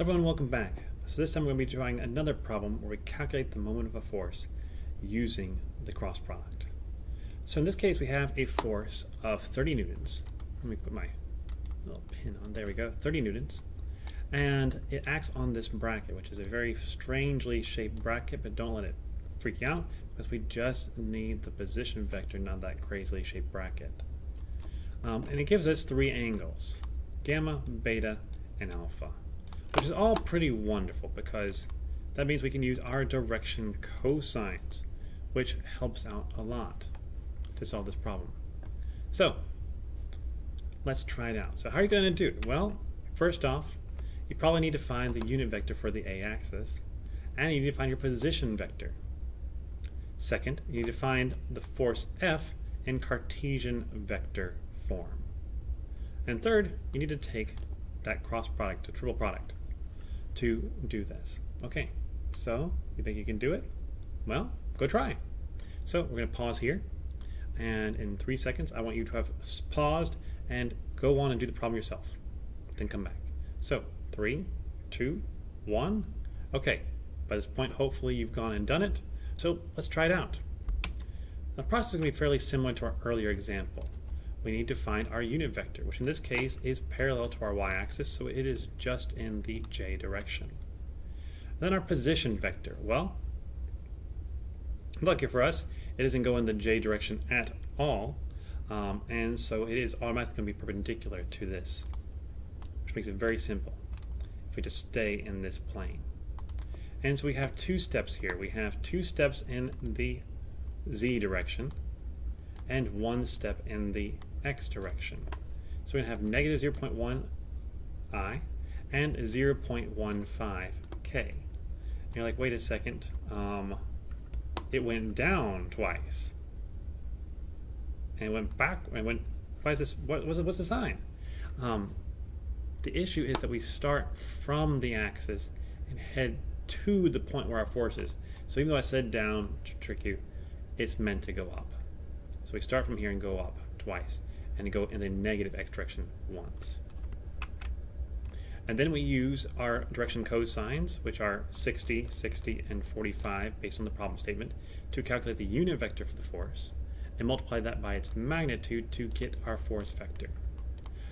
Everyone, welcome back. So this time we're going to be trying another problem where we calculate the moment of a force using the cross product. So in this case we have a force of 30 newtons. Let me put my little pin on. There we go. 30 newtons. And it acts on this bracket, which is a very strangely shaped bracket, but don't let it freak you out because we just need the position vector, not that crazily shaped bracket. Um, and it gives us three angles, gamma, beta, and alpha which is all pretty wonderful because that means we can use our direction cosines, which helps out a lot to solve this problem. So, let's try it out. So how are you going to do it? Well, first off, you probably need to find the unit vector for the a-axis, and you need to find your position vector. Second, you need to find the force F in Cartesian vector form. And third, you need to take that cross product, a triple product to do this. Okay, so you think you can do it? Well, go try. So we're going to pause here. And in three seconds, I want you to have paused and go on and do the problem yourself. Then come back. So three, two, one. Okay, by this point, hopefully you've gone and done it. So let's try it out. The process is to be fairly similar to our earlier example we need to find our unit vector, which in this case is parallel to our y-axis, so it is just in the j direction. then our position vector, well, lucky for us, it doesn't go in the j direction at all, um, and so it is automatically going to be perpendicular to this, which makes it very simple if we just stay in this plane. And so we have two steps here. We have two steps in the z direction, and one step in the x direction. So we're going to have negative 0.1 i and 0.15 k. And you're like, wait a second, um, it went down twice. And it went back, and went, why is this, what, what's, what's the sign? Um, the issue is that we start from the axis and head to the point where our force is. So even though I said down to trick you, it's meant to go up. So we start from here and go up twice and go in the negative x direction once. And then we use our direction cosines, which are 60, 60, and 45 based on the problem statement, to calculate the unit vector for the force, and multiply that by its magnitude to get our force vector.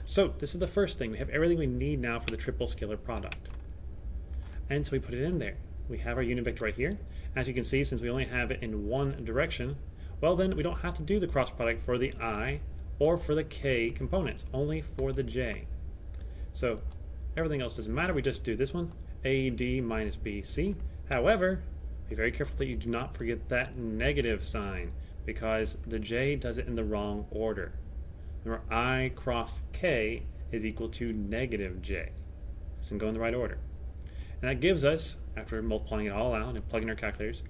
So this is the first thing. We have everything we need now for the triple scalar product. And so we put it in there. We have our unit vector right here. As you can see, since we only have it in one direction, well then we don't have to do the cross product for the i or for the k components, only for the j. So everything else doesn't matter, we just do this one, AD minus BC. However, be very careful that you do not forget that negative sign because the j does it in the wrong order. Remember, i cross k is equal to negative j. It doesn't go in the right order. And that gives us, after multiplying it all out and plugging our calculators,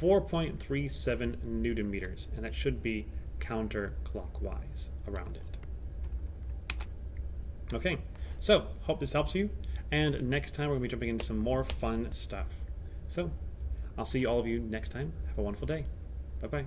4.37 newton meters, and that should be counterclockwise around it. Okay, so hope this helps you, and next time we're going to be jumping into some more fun stuff. So, I'll see all of you next time. Have a wonderful day. Bye-bye.